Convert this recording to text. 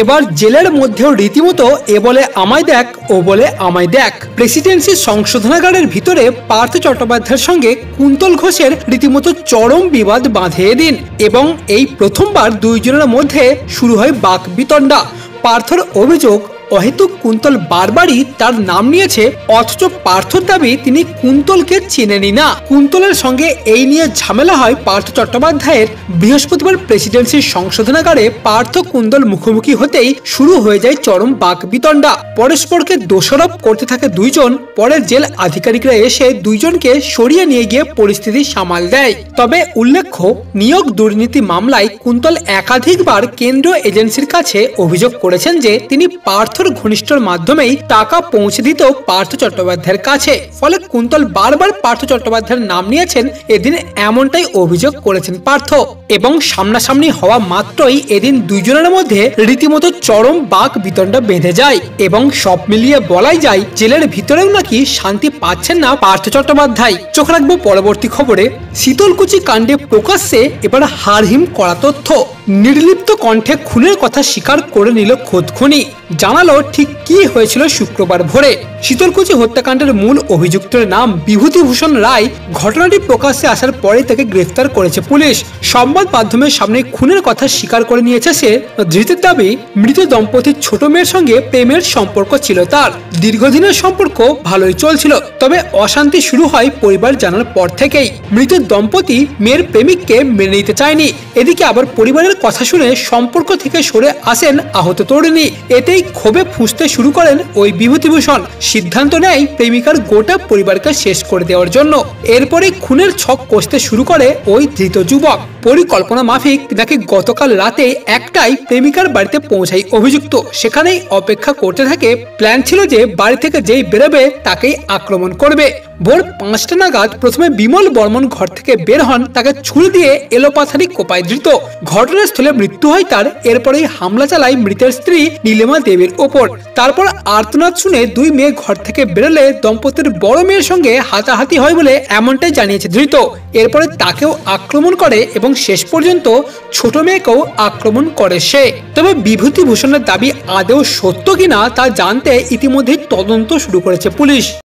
এবার জেলের মধ্যেও রীতিমতো এ বলে আমায় দেখ, ও বলে আমায় দেখ। প্রেসিডেন্সি সংশোধনাগারের ভিতরে পার্থ চট্টোপাধ্যায়ের সঙ্গে কুন্তল ঘোষের রীতিমতো চরম বিবাদ বাঁধে দিন এবং এই প্রথমবার দুইজনের মধ্যে শুরু হয় বাক বিতণ্ডা। পার্থর অভিযোগ অহেতুক কুন্তল বারবারই তার নাম নিয়েছে, অথচ পার্থর দাবি তিনি কুন্তলকে চেনেনি না। কুন্তলের সঙ্গে এই নিয়ে ঝামেলা হয় পার্থ চট্টোপাধ্যায়ের। বৃহস্পতিবার প্রেসিডেন্সির সংশোধনাগারে পার্থ কুন্তল মুখোমুখি হতেই শুরু হয়ে যায় চরম বাক বিতণ্ডা। পরস্পরকে দোষারোপ করতে থাকে দুইজন, পরে জেল আধিকারিকরা এসে দুইজনকে সরিয়ে নিয়ে গিয়ে পরিস্থিতি সামাল দেয়। তবে উল্লেখ্য, নিয়োগ দুর্নীতি মামলায় কুন্তল একাধিকবার কেন্দ্রীয় এজেন্সির কাছে অভিযোগ করেছেন যে তিনি পার্থ পার্থর ঘনিষ্ঠর মাধ্যমেই টাকা পৌঁছে দিত পার্থ চট্টোপাধ্যায়ের কাছে। ফলে কুন্তল বারবার পার্থ চট্টোপাধ্যায়ের নাম নিয়েছেন, এদিন এমনটাই অভিযোগ করেছেন পার্থ। এবং সামনাসামনি হওয়া মাত্রই এদিন দুইজনের মধ্যে রীতিমতো চরম বাক বিতণ্ডা বেঁধে যায় এবং সব মিলিয়ে বলাই যায়, জেলের ভিতরেও নাকি শান্তি পাচ্ছেন না পার্থ চট্টোপাধ্যায়। চোখ রাখব পরবর্তী খবরে, শীতলকুচি কাণ্ডে প্রকাশ্যে এবার হারহিম করা তথ্য। নির্লিপ্ত কণ্ঠে খুনের কথা স্বীকার করে নিল খোদ খোদখুনি। জানালো ঠিক কি হয়েছিল শুক্রবার ভোরে। শীতলকুচি হত্যাকাণ্ডের মূল অভিযুক্তের নাম বিভূতিভূষণ রায়। ঘটনাটি প্রকাশ্যে আসার পরে তাকে গ্রেফতার করেছে পুলিশ। সংবাদ মাধ্যমের সামনে খুনের কথা স্বীকার করে নিয়েছে সে। ধৃতের দাবি, মৃত দম্পতির ছোট মেয়ের সঙ্গে প্রেমের সম্পর্ক ছিল তার। দীর্ঘদিনের সম্পর্ক ভালোই চলছিল, তবে অশান্তি শুরু হয় পরিবার জানার পর থেকেই। মৃত দম্পতি মেয়ের প্রেমিককে মেনে নিতে চায়নি। এদিকে আবার পরিবারের কথা শুনে সম্পর্ক থেকে সরে আসেন আহত তরুণী। এতেই ক্ষোভে ফুঁসতে শুরু করেন ওই বিভূতিভূষণ। সিদ্ধান্ত নেয় প্রেমিকার গোটা পরিবারকে শেষ করে দেওয়ার জন্য। এরপরে খুনের ছক কষতে শুরু করে ওই ধৃত যুবক। পরিকল্পনা মাফিক নাকি গতকাল রাতে একটাই প্রেমিকার বাড়িতে পৌঁছাই অভিযুক্ত। সেখানেই অপেক্ষা করতে থাকে। প্ল্যান ছিল যে বাড়ি থেকে যেই বেরোবে তাকেই আক্রমণ করবে। ভোর পাঁচটা নাগাদ প্রথমে বিমল বর্মন ঘর থেকে বের হন, তাকে ছুরি দিয়ে এলোপাথারি কোপায় ধৃত। ঘটনাস্থলে মৃত্যু হয় তার, এরপরেই হামলা চালায় মৃতের স্ত্রী নীলিমা দেবীর ওপর। তারপর আর্তনাদ শুনে দুই মেয়ে ঘর থেকে বেরোলে দম্পতির বড় মেয়ের সঙ্গে হাতাহাতি হয় বলে এমনটাই জানিয়েছে ধৃত। এরপরে তাকেও আক্রমণ করে এবং শেষ পর্যন্ত ছোট মেয়েকেও আক্রমণ করে সে। তবে বিভূতিভূষণের দাবি আদেও সত্য কিনা তা জানতে ইতিমধ্যেই তদন্ত শুরু করেছে পুলিশ।